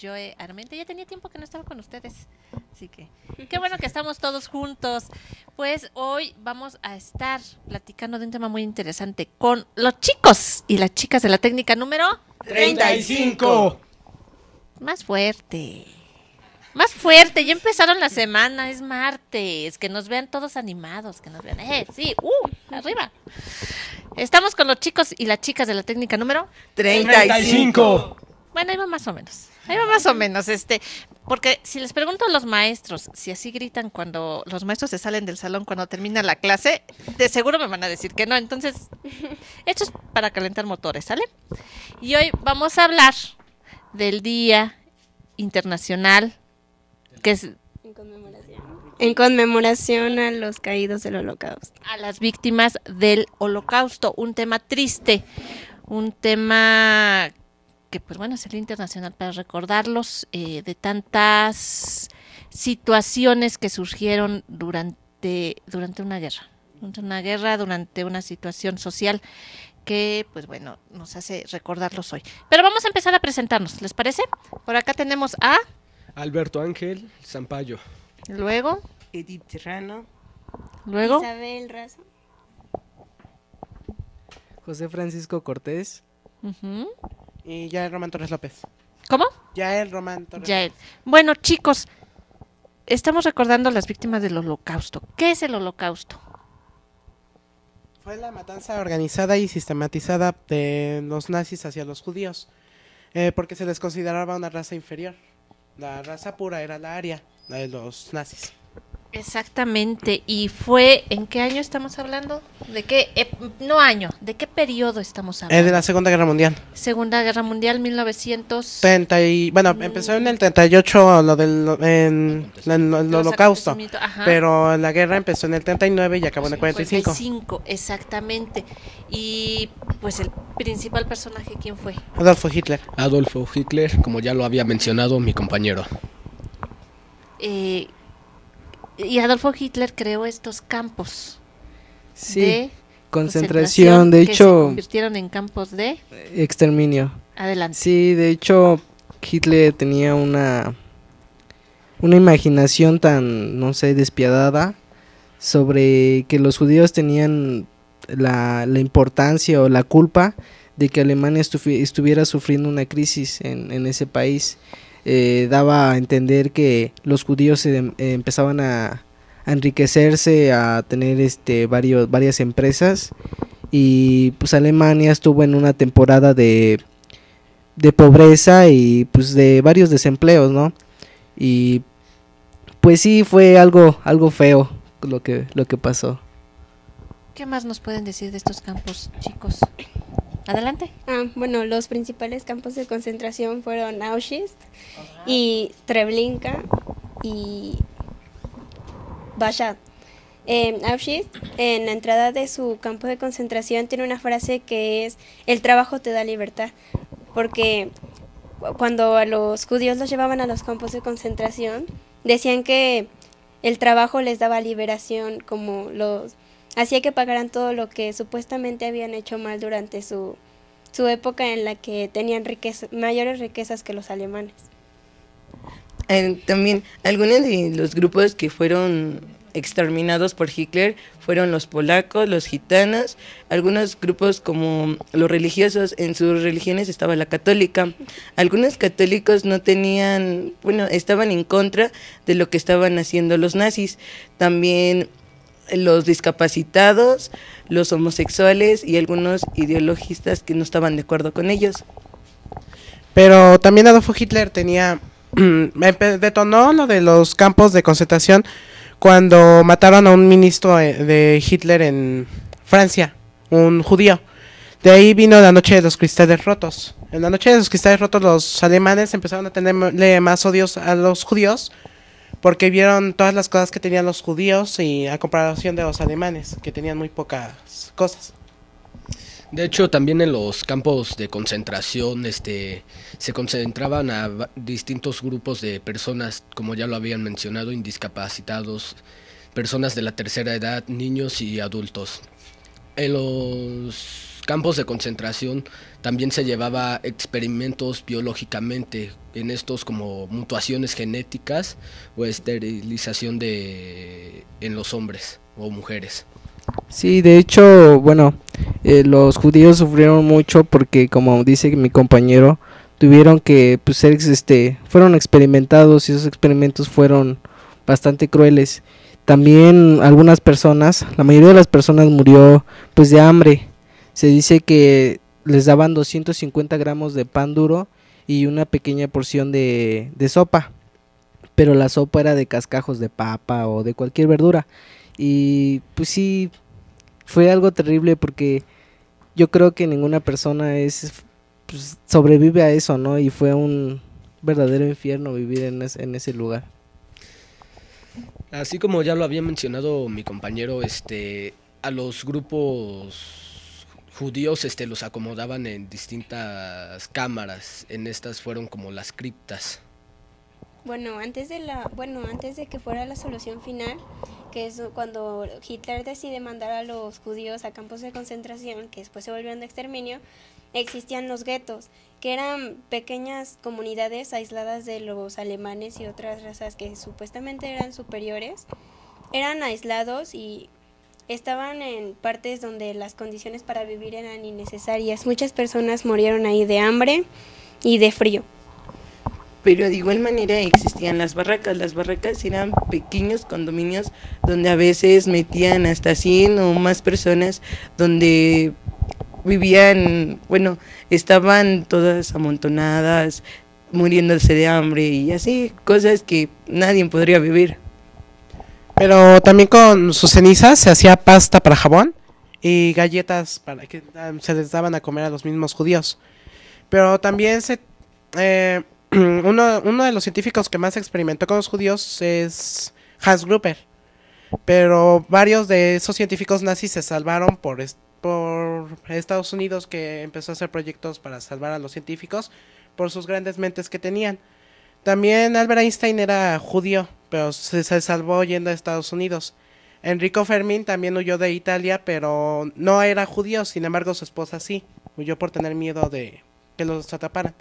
Joe Armente. Ya tenía tiempo que no estaba con ustedes. Así que qué bueno que estamos todos juntos. Pues hoy vamos a estar platicando de un tema muy interesante con los chicos y las chicas de la técnica número 35. más fuerte. Más fuerte, ya empezaron la semana, es martes, que nos vean todos animados, que nos vean, eh, sí, uh, arriba. Estamos con los chicos y las chicas de la técnica número 35. Bueno, ahí va más o menos. Ahí va más o menos, este, porque si les pregunto a los maestros si así gritan cuando los maestros se salen del salón cuando termina la clase, de seguro me van a decir que no. Entonces, esto es para calentar motores, ¿sale? Y hoy vamos a hablar del Día Internacional, que es En conmemoración. En conmemoración a los caídos del holocausto. a las víctimas del holocausto, un tema triste, un tema que pues bueno es el día internacional para recordarlos eh, de tantas situaciones que surgieron durante durante una guerra, durante una guerra, durante una situación social que pues bueno nos hace recordarlos hoy. Pero vamos a empezar a presentarnos, ¿les parece? Por acá tenemos a Alberto Ángel Zampayo. luego, Edith Serrano. luego Isabel Razo. José Francisco Cortés. ujú. Y Yael Román Torres López. ¿Cómo? Yael Román Torres Ya, bueno, chicos, estamos recordando a las víctimas del holocausto. ¿Qué es el holocausto? Fue la matanza organizada y sistematizada de los nazis hacia los judíos. eh, porque se les consideraba una raza inferior. La raza pura era la aria, la de los nazis. Exactamente. ¿Y fue en qué año estamos hablando? ¿De qué? eh, no año, ¿de qué periodo estamos Eh, hablando? de la Segunda Guerra Mundial. Segunda Guerra Mundial, 1900. 30 y, bueno, empezó en el 38 lo del en, en el holocausto. Pero la guerra empezó en el 39 y acabó en el 45. 45, exactamente. Y pues el principal personaje, ¿quién fue? Adolfo Hitler. Adolfo Hitler, como ya lo había mencionado mi compañero. Eh, y Adolfo Hitler creó estos campos Sí, de concentración, de que se hecho, convirtieron en campos de exterminio. adelante. Sí, de hecho, Hitler tenía una una imaginación tan, no sé, despiadada sobre que los judíos tenían la, la importancia o la culpa de que Alemania estuvi- estuviera sufriendo una crisis en, en ese país. Eh, daba a entender que los judíos eh, em- empezaban a, a enriquecerse, a tener este varios, varias empresas y pues Alemania estuvo en una temporada de, de pobreza y pues de varios desempleos, ¿no? Y pues sí fue algo algo feo lo que lo que pasó. ¿Qué más nos pueden decir de estos campos, chicos? Adelante. Ah, bueno, los principales campos de concentración fueron Auschwitz y Treblinka y Bachat. En Auschwitz, en la entrada de su campo de concentración, tiene una frase que es, el trabajo te da libertad, porque cu- cuando a los judíos los llevaban a los campos de concentración, decían que el trabajo les daba liberación, como los hacía que pagaran todo lo que supuestamente habían hecho mal durante su, su época en la que tenían mayores riquezas que los alemanes. Eh, también algunos de los grupos que fueron exterminados por Hitler fueron los polacos, los gitanos, algunos grupos como los religiosos, en sus religiones estaba la católica. Algunos católicos no tenían, bueno, estaban en contra de lo que estaban haciendo los nazis. También los discapacitados, los homosexuales y algunos ideologistas que no estaban de acuerdo con ellos. Pero también Adolfo Hitler tenía. empe- detonó lo de los campos de concentración cuando mataron a un ministro eh, de Hitler en Francia, un judío. De ahí vino la noche de los cristales rotos. En la noche de los cristales rotos, los alemanes empezaron a tenerle más odios a los judíos porque vieron todas las cosas que tenían los judíos y a comparación de los alemanes, que tenían muy pocas cosas. De hecho, también en los campos de concentración este, se concentraban a distintos grupos de personas, como ya lo habían mencionado, indiscapacitados, personas de la tercera edad, niños y adultos. En los campos de concentración también se llevaba experimentos biológicamente en estos como mutuaciones genéticas o esterilización de en los hombres o mujeres. Sí, de hecho, bueno, eh, los judíos sufrieron mucho porque, como dice mi compañero, tuvieron que pues, ser, este, fueron experimentados y esos experimentos fueron bastante crueles. También algunas personas, la mayoría de las personas murió pues de hambre. Se dice que les daban 250 gramos de pan duro y una pequeña porción de, de sopa. Pero la sopa era de cascajos de papa o de cualquier verdura. Y pues sí, fue algo terrible porque yo creo que ninguna persona es pues, sobrevive a eso, ¿no? Y fue un verdadero infierno vivir en, en ese lugar. Así como ya lo había mencionado mi compañero, este, a los grupos judíos este, los acomodaban en distintas cámaras. En estas fueron como las criptas. Bueno, antes de la, bueno, antes de que fuera la solución final, que es cuando Hitler decide mandar a los judíos a campos de concentración, que después se volvieron de exterminio, existían los guetos, que eran pequeñas comunidades aisladas de los alemanes y otras razas que supuestamente eran superiores. Eran aislados y estaban en partes donde las condiciones para vivir eran innecesarias. Muchas personas murieron ahí de hambre y de frío. Pero de igual manera existían las barracas. Las barracas eran pequeños condominios donde a veces metían hasta 100 o más personas, donde vivían, bueno, estaban todas amontonadas, muriéndose de hambre y así, cosas que nadie podría vivir. Pero también con sus cenizas se hacía pasta para jabón y galletas para que ah, se les daban a comer a los mismos judíos. Pero también se eh, uno, de los científicos que más experimentó con los judíos es Hans Gruber. Pero varios de esos científicos nazis se salvaron por Estados Unidos que empezó a hacer proyectos para salvar a los científicos por sus grandes mentes que tenían. También Albert Einstein era judío, pero se, salvó yendo a Estados Unidos. Enrico Fermín también huyó de Italia, pero no era judío, sin embargo su esposa sí. Huyó por tener miedo de que los atraparan.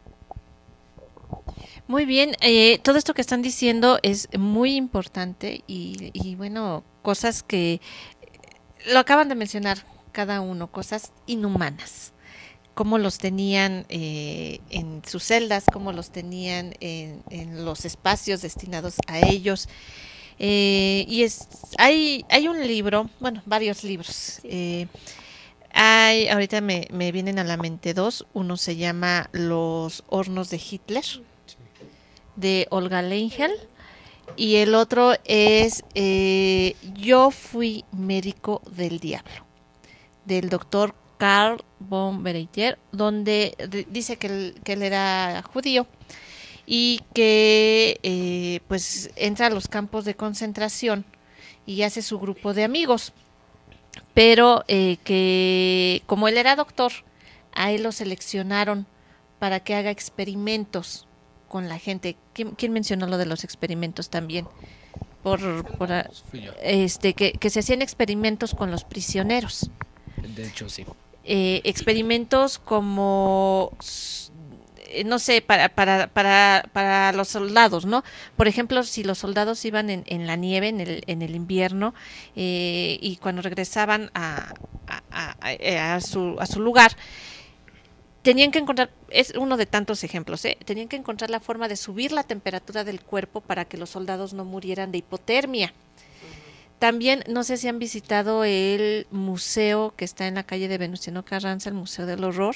Muy bien, eh, todo esto que están diciendo es muy importante y, y bueno, cosas que lo acaban de mencionar, cada uno, cosas inhumanas, cómo los tenían eh, en sus celdas, cómo los tenían en, los espacios destinados a ellos. Eh, y es, hay, hay un libro, bueno, varios libros. Eh, hay, ahorita me, me, vienen a la mente dos. Uno se llama Los hornos de Hitler, de Olga Leingel. Y el otro es Yo fui médico del diablo del doctor Karl von Bereiter, donde dice que él, que él, era judío y que eh, pues entra a los campos de concentración y hace su grupo de amigos, pero eh, que como él era doctor, a él lo seleccionaron para que haga experimentos con la gente. ¿Quién, mencionó lo de los experimentos también? Por, este que, que se hacían experimentos con los prisioneros. De hecho, sí. Eh, experimentos como eh, no sé, para, para, para, para los soldados, ¿no? Por ejemplo, si los soldados iban en, en la nieve, en el, en el invierno, eh, y cuando regresaban a, a, su, a su lugar, tenían que encontrar, es uno de tantos ejemplos, ¿eh? tenían que encontrar la forma de subir la temperatura del cuerpo para que los soldados no murieran de hipotermia. También no sé si han visitado el museo que está en la calle de Venustiano Carranza, el Museo del Horror,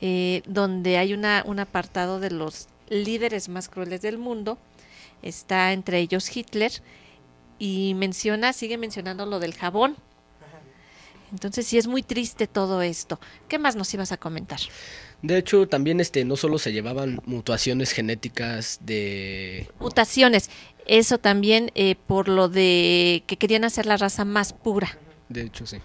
eh, donde hay una, un apartado de los líderes más crueles del mundo. Está entre ellos Hitler y menciona, sigue mencionando lo del jabón. Entonces sí es muy triste todo esto. ¿Qué más nos ibas a comentar? De hecho, también este no solo se llevaban mutaciones genéticas de mutaciones, eso también eh, por lo de que querían hacer la raza más pura. De hecho, sí.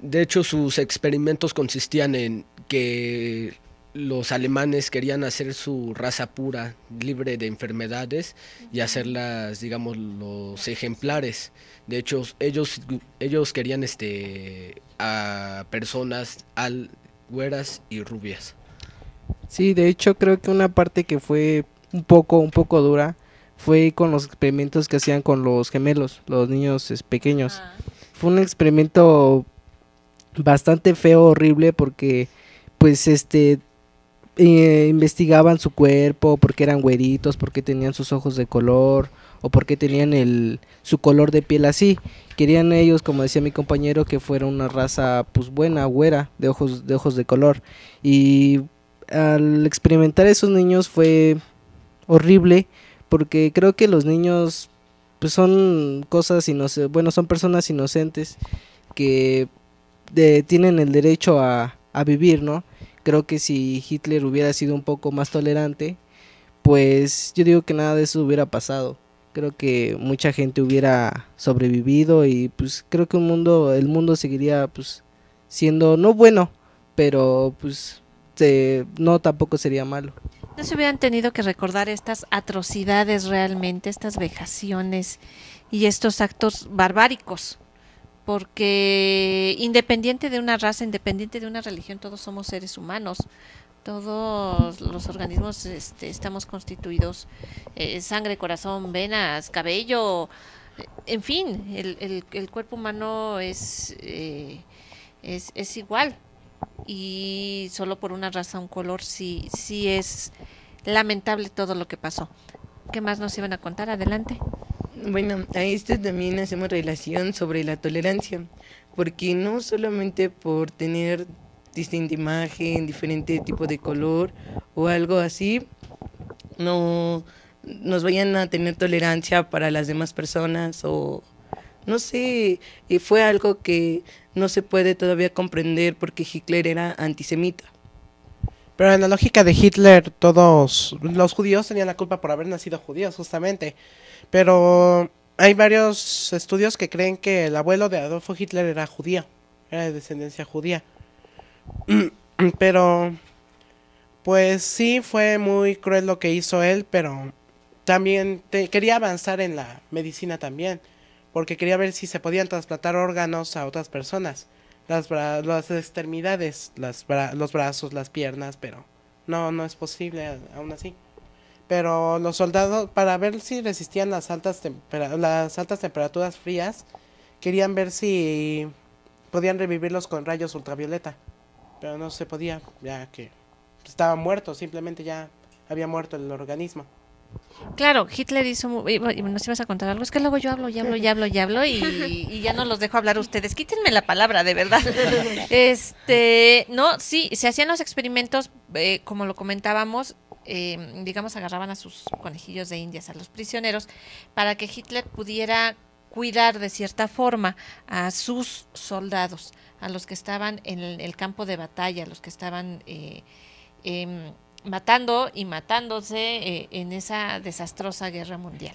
De hecho, sus experimentos consistían en que los alemanes querían hacer su raza pura, libre de enfermedades y hacerlas, digamos, los ejemplares. De hecho, ellos, ellos querían este, a personas al, güeras y rubias. Sí, de hecho creo que una parte que fue un poco, un poco dura fue con los experimentos que hacían con los gemelos, los niños pequeños. Ah. Fue un experimento bastante feo, horrible, porque pues este eh, investigaban su cuerpo, porque eran güeritos, porque tenían sus ojos de color, o porque tenían el, su color de piel así. Querían ellos, como decía mi compañero, que fuera una raza pues buena, güera, de ojos, de ojos de color. Y al experimentar esos niños fue horrible, porque creo que los niños pues son cosas inocentes, bueno, son personas inocentes que de, tienen el derecho a, a vivir, ¿no? Creo que si Hitler hubiera sido un poco más tolerante, pues yo digo que nada de eso hubiera pasado. Creo que mucha gente hubiera sobrevivido y pues creo que un mundo, el mundo seguiría pues siendo no bueno, pero pues se- no tampoco sería malo. No se hubieran tenido que recordar estas atrocidades realmente, estas vejaciones y estos actos barbáricos, porque independiente de una raza, independiente de una religión, todos somos seres humanos. Todos los organismos este, estamos constituidos, eh, sangre, corazón, venas, cabello, eh, en fin, el, cuerpo humano es, eh, es, es igual y solo por una raza, un color, sí, sí es lamentable todo lo que pasó. ¿Qué más nos iban a contar? Adelante. Bueno, a esto también hacemos relación sobre la tolerancia, porque no solamente por tener distinta imagen, diferente tipo de color o algo así, no nos vayan a tener tolerancia para las demás personas o no sé, y fue algo que no se puede todavía comprender porque Hitler era antisemita. Pero en la lógica de Hitler, todos los judíos tenían la culpa por haber nacido judíos, justamente. Pero hay varios estudios que creen que el abuelo de Adolfo Hitler era judío, era de descendencia judía. Pero, pues sí, fue muy cruel lo que hizo él, pero también quería avanzar en la medicina también, porque quería ver si se podían trasplantar órganos a otras personas las, bra- las extremidades, las bra- los brazos, las piernas, pero no, no es posible aún así. Pero los soldados, para ver si resistían las altas, las altas temperaturas frías, querían ver si podían revivirlos con rayos ultravioleta. Pero no se podía, ya que estaban muertos, simplemente ya había muerto el organismo. Claro, Hitler hizo... ¿Nos ibas a contar algo? Es que luego yo hablo, y hablo, y hablo, y hablo, y, ya no los dejo hablar ustedes. Quítenme la palabra, de verdad. Este, no, sí, se hacían los experimentos, eh, como lo comentábamos, eh, digamos, agarraban a sus conejillos de indias, a los prisioneros, para que Hitler pudiera cuidar de cierta forma a sus soldados, a los que estaban en el, el campo de batalla, a los que estaban eh, em, matando y matándose eh, en esa desastrosa guerra mundial.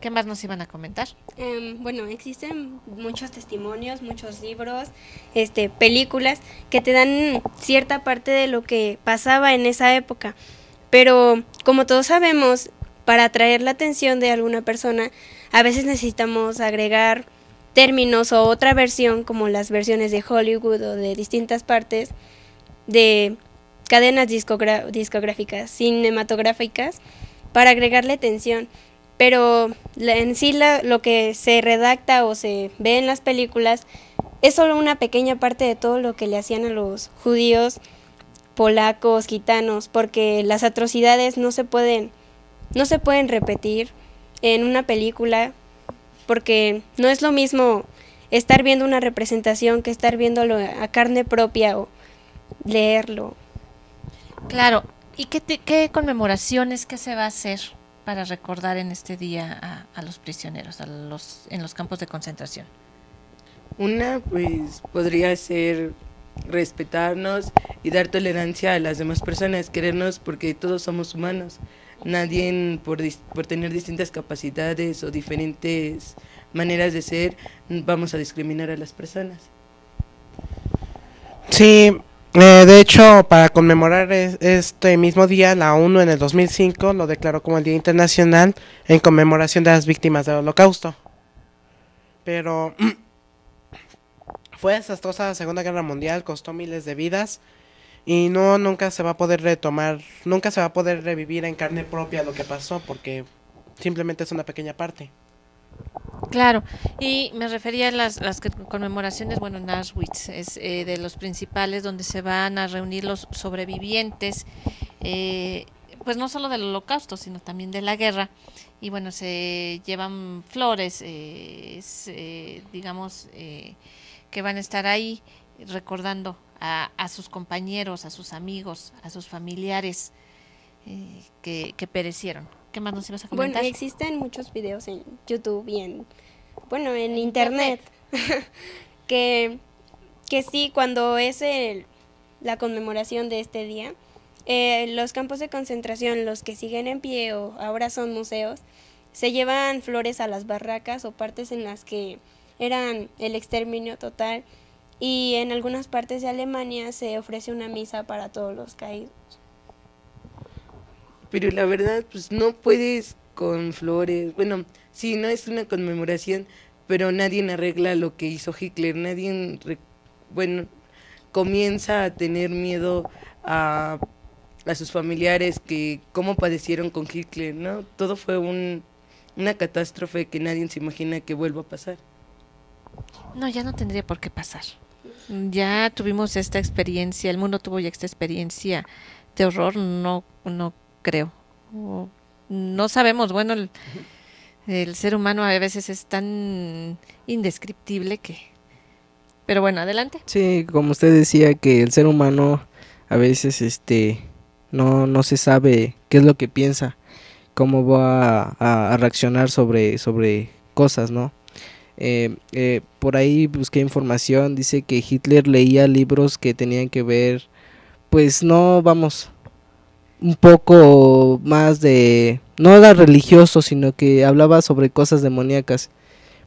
¿Qué más nos iban a comentar? Em, bueno, existen muchos testimonios, muchos libros, este, películas que te dan cierta parte de lo que pasaba en esa época. Pero como todos sabemos, para atraer la atención de alguna persona, a veces necesitamos agregar términos o otra versión, como las versiones de Hollywood o de distintas partes de cadenas discográficas, cinematográficas, para agregarle tensión. Pero en sí la- lo que se redacta o se ve en las películas es solo una pequeña parte de todo lo que le hacían a los judíos, polacos, gitanos, porque las atrocidades no se pueden, no se pueden repetir en una película, porque no es lo mismo estar viendo una representación que estar viéndolo a carne propia o leerlo. Claro, ¿y qué, te- qué conmemoraciones, qué se va a hacer para recordar en este día a, a los prisioneros, a los, en los campos de concentración? Una, pues, podría ser respetarnos y dar tolerancia a las demás personas, querernos porque todos somos humanos. Nadie por, por tener distintas capacidades o diferentes maneras de ser, vamos a discriminar a las personas. Sí, Eh, de hecho, para conmemorar es- este mismo día, la ONU en el 2005 lo declaró como el Día Internacional en conmemoración de las víctimas del Holocausto. Pero fue desastrosa la Segunda Guerra Mundial, costó miles de vidas y no nunca se va a poder retomar, nunca se va a poder revivir en carne propia lo que pasó porque simplemente es una pequeña parte. Claro, y me refería a las, las conmemoraciones, bueno, en Auschwitz es eh, de los principales donde se van a reunir los sobrevivientes, eh, pues no solo del holocausto, sino también de la guerra. Y bueno, se llevan flores, eh, digamos, eh, que van a estar ahí recordando a, sus compañeros, a sus amigos, a sus familiares eh, que perecieron. ¿Qué más nos ibas a Bueno, comentar? existen muchos videos en YouTube y en, bueno, en internet, que, que sí, cuando es el, la conmemoración de este día, eh, los campos de concentración, los que siguen en pie o ahora son museos, se llevan flores a las barracas o partes en las que eran el exterminio total y en algunas partes de Alemania se ofrece una misa para todos los caídos. Pero la verdad, pues no puedes con flores. Bueno, sí, no es una conmemoración, pero nadie arregla lo que hizo Hitler. Nadie, bueno, comienza a tener miedo a, a sus familiares que cómo padecieron con Hitler, ¿no? Todo fue un, una catástrofe que nadie se imagina que vuelva a pasar. No, ya no tendría por qué pasar. Ya tuvimos esta experiencia, el mundo tuvo ya esta experiencia de horror, no, no creo. O no sabemos, bueno, el, el ser humano a veces es tan indescriptible que... Pero bueno, adelante. Sí, como usted decía que el ser humano a veces este no, no se sabe qué es lo que piensa, cómo va a, reaccionar sobre, sobre cosas, ¿no? Eh, eh, por ahí busqué información, dice que Hitler leía libros que tenían que ver, pues no, vamos, un poco más de, no era religioso, sino que hablaba sobre cosas demoníacas.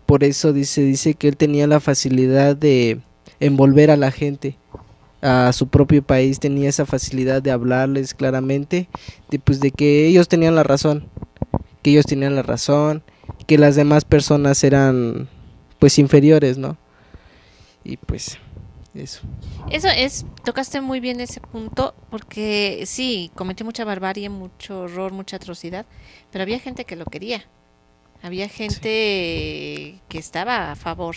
Por eso dice, dice que él tenía la facilidad de envolver a la gente a su propio país, tenía esa facilidad de hablarles claramente, de, pues de que ellos tenían la razón, que ellos tenían la razón, que las demás personas eran pues inferiores, ¿no? Y pues eso. Eso es, tocaste muy bien ese punto, porque sí, cometió mucha barbarie, mucho horror, mucha atrocidad, pero había gente que lo quería. Había gente que estaba a favor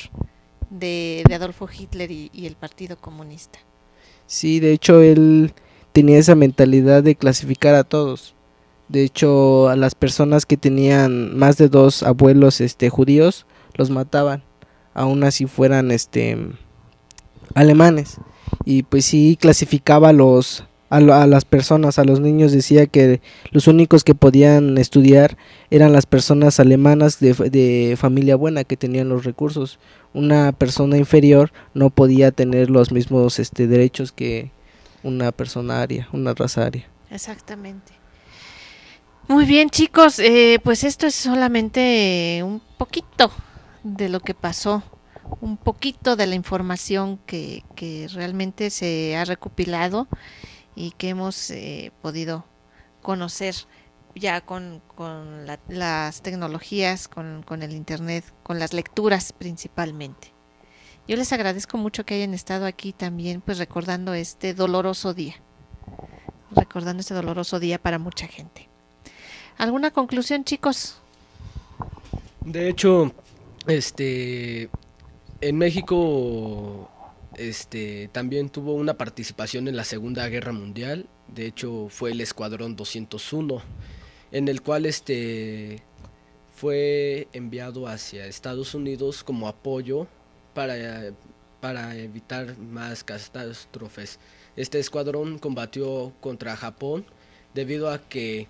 de, de Adolfo Hitler y, y el Partido Comunista. Sí, de hecho él tenía esa mentalidad de clasificar a todos. De hecho, a las personas que tenían más de dos abuelos este judíos los mataban, aun así fueran este alemanes. Y pues sí clasificaba a los a, las personas, a los niños decía que los únicos que podían estudiar eran las personas alemanas de, de familia buena que tenían los recursos. Una persona inferior no podía tener los mismos este derechos que una persona aria, una raza aria. Exactamente. Muy bien, chicos, eh, pues esto es solamente un poquito de lo que pasó, un poquito de la información que, que realmente se ha recopilado y que hemos eh, podido conocer ya con, con la- las tecnologías, con, con el Internet, con las lecturas principalmente. Yo les agradezco mucho que hayan estado aquí también, pues recordando este doloroso día recordando este doloroso día para mucha gente. ¿Alguna conclusión, chicos? De hecho, este en México este también tuvo una participación en la Segunda Guerra Mundial. De hecho, fue el Escuadrón 201 en el cual este fue enviado hacia Estados Unidos como apoyo para para evitar más catástrofes. Este escuadrón combatió contra Japón debido a que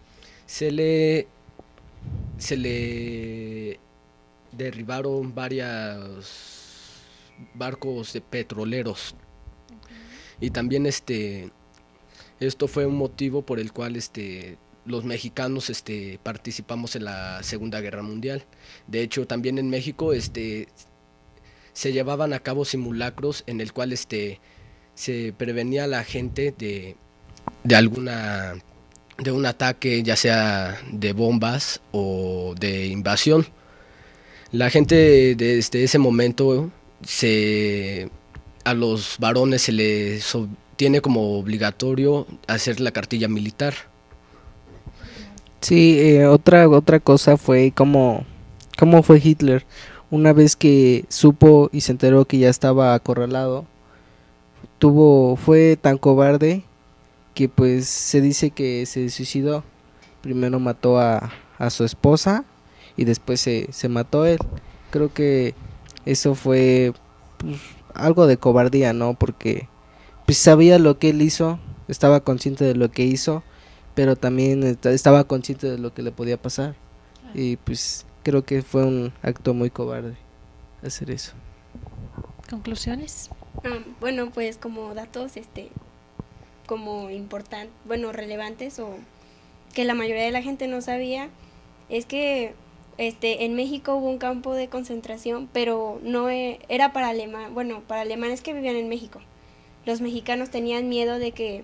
se le se le derribaron varios barcos de petroleros y también este esto fue un motivo por el cual este los mexicanos este participamos en la Segunda Guerra Mundial. De hecho, también en México este se llevaban a cabo simulacros en el cual este se prevenía a la gente de, de alguna de un ataque ya sea de bombas o de invasión. La gente desde ese momento se a los varones se les tiene como obligatorio hacer la cartilla militar. Sí, eh, otra, otra cosa fue cómo, cómo fue Hitler. Una vez que supo y se enteró que ya estaba acorralado, tuvo, fue tan cobarde que pues se dice que se suicidó. Primero mató a, a su esposa y después se, se mató él. Creo que eso fue pues, algo de cobardía, ¿no? Porque pues sabía lo que él hizo, estaba consciente de lo que hizo pero también est- estaba consciente de lo que le podía pasar y pues creo que fue un acto muy cobarde hacer eso. ¿Conclusiones? Ah, bueno, pues como datos, este, como importantes, bueno, relevantes o que la mayoría de la gente no sabía, es que este, en México hubo un campo de concentración, pero no e- era para alemanes, bueno, para alemanes que vivían en México. Los mexicanos tenían miedo de que,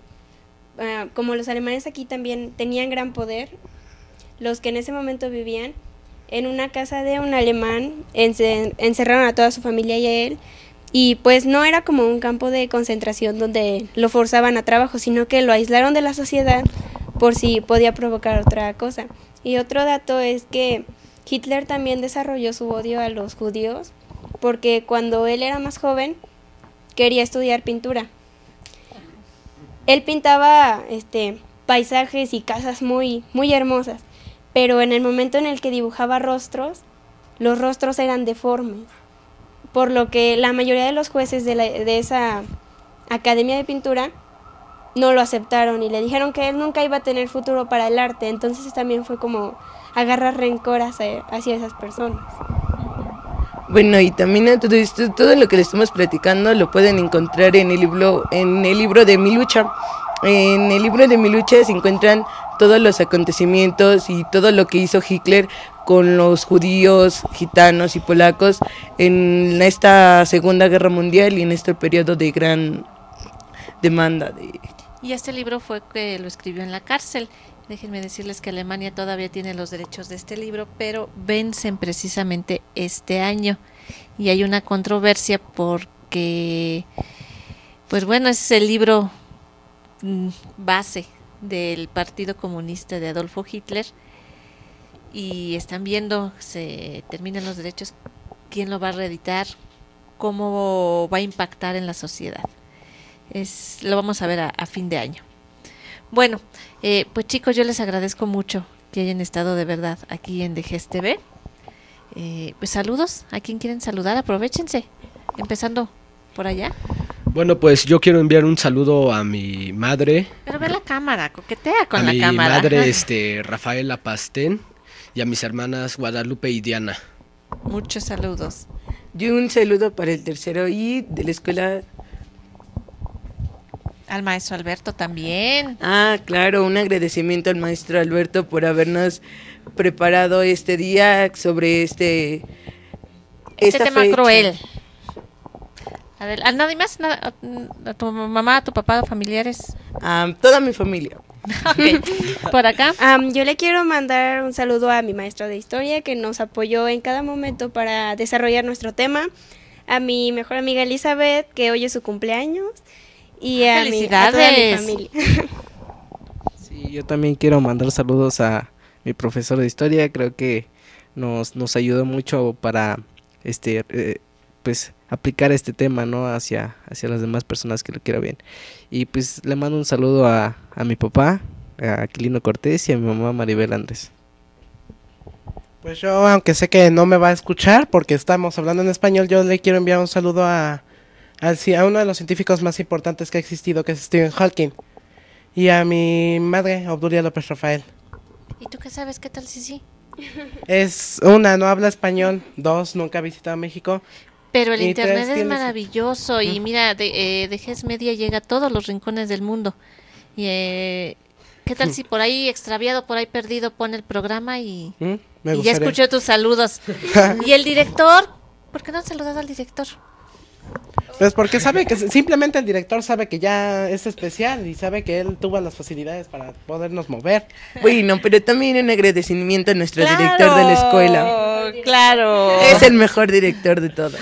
ah, como los alemanes aquí también tenían gran poder, los que en ese momento vivían en una casa de un alemán, ence- encerraron a toda su familia y a él, y pues no era como un campo de concentración donde lo forzaban a trabajo, sino que lo aislaron de la sociedad por si podía provocar otra cosa. Y otro dato es que Hitler también desarrolló su odio a los judíos porque cuando él era más joven quería estudiar pintura. Él pintaba este paisajes y casas muy muy hermosas, pero en el momento en el que dibujaba rostros, los rostros eran deformes por lo que la mayoría de los jueces de, la- de esa academia de pintura no lo aceptaron y le dijeron que él nunca iba a tener futuro para el arte, entonces también fue como agarrar rencor hacia, esas personas. Bueno, y también todo esto, todo lo que le estamos platicando lo pueden encontrar en el libro, en el libro de Mi Lucha. En el libro de Mi Lucha se encuentran todos los acontecimientos y todo lo que hizo Hitler con los judíos, gitanos y polacos en esta Segunda Guerra Mundial y en este periodo de gran demanda de Y este libro fue que lo escribió en la cárcel. Déjenme decirles que Alemania todavía tiene los derechos de este libro, pero vencen precisamente este año. Y hay una controversia porque, pues bueno, es el libro mm, base del Partido Comunista de Adolfo Hitler. Y están viendo, se terminan los derechos, quién lo va a reeditar, cómo va a impactar en la sociedad es lo vamos a ver a, a fin de año. Bueno, eh, pues chicos, yo les agradezco mucho que hayan estado de verdad aquí en DGS TV. Eh, pues saludos, a quien quieren saludar, aprovechense, empezando por allá. Bueno, pues yo quiero enviar un saludo a mi madre, Pero ve la cámara, coquetea con a la mi cámara. madre este Rafaela Pastén y a mis hermanas Guadalupe y Diana. Muchos saludos. Y un saludo para el tercero y de la escuela. Al maestro Alberto también. Ah, claro, un agradecimiento al maestro Alberto por habernos preparado este día sobre este Este esta tema fecha. cruel. Adel- ¿A nadie más? ¿Nada- ¿A tu mamá, a tu papá, a familiares? A toda mi familia. Por acá. Am, yo le quiero mandar un saludo a mi maestro de historia que nos apoyó en cada momento para desarrollar nuestro tema, a mi mejor amiga Elizabeth que hoy es su cumpleaños y a, mi, a toda mi felicidades. familia. Sí, yo también quiero mandar saludos a mi profesor de historia, creo que nos, nos ayudó mucho para este eh, pues aplicar este tema no hacia, hacia las demás personas que lo quieran bien. Y pues le mando un saludo a, a mi papá, a Aquilino Cortés y a mi mamá Maribel Andrés. Pues yo, aunque sé que no me va a escuchar porque estamos hablando en español, yo le quiero enviar un saludo a, ci- a uno de los científicos más importantes que ha existido, que es Stephen Hawking. Y a mi madre, Obdulia López Rafael. ¿Y tú qué sabes? ¿Qué tal si sí? Es una, no habla español. Dos, nunca ha visitado México. Pero el internet tres es tienes- maravilloso y mira, de, eh, de GES Media llega a todos los rincones del mundo. Y, eh, ¿Qué tal si por ahí extraviado, por ahí perdido, pone el programa y, ¿Mm? Y ya escuchó tus saludos? y el director, ¿por qué no han saludado al director? Pues porque sabe que simplemente el director sabe que ya es especial y sabe que él tuvo las facilidades para podernos mover. Bueno, pero también un agradecimiento a nuestro director de la escuela. Claro. Es el mejor director de todos.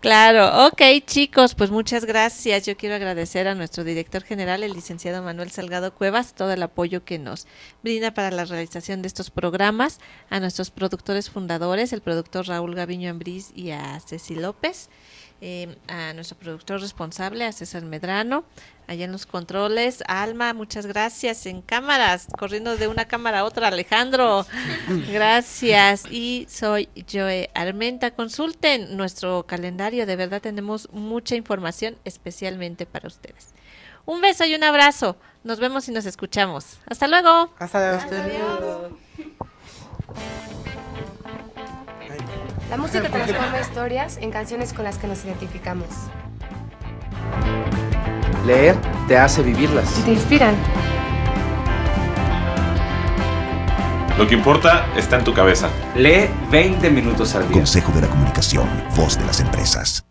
Claro, ok chicos, pues muchas gracias. Yo quiero agradecer a nuestro director general, el licenciado Manuel Salgado Cuevas, todo el apoyo que nos brinda para la realización de estos programas, a nuestros productores fundadores, el productor Raúl Gaviño Ambriz y a Ceci López. Eh, a nuestro productor responsable, a César Medrano, allá en los controles. Alma, muchas gracias. En cámaras, corriendo de una cámara a otra, Alejandro. Gracias. Y soy Joe Armenta. Consulten nuestro calendario, de verdad tenemos mucha información especialmente para ustedes. Un beso y un abrazo. Nos vemos y nos escuchamos. Hasta luego. Hasta, luego. La música transforma historias en canciones con las que nos identificamos. Leer te hace vivirlas. Y te inspiran. Lo que importa está en tu cabeza. Lee 20 minutos al día. Consejo de la Comunicación, voz de las empresas.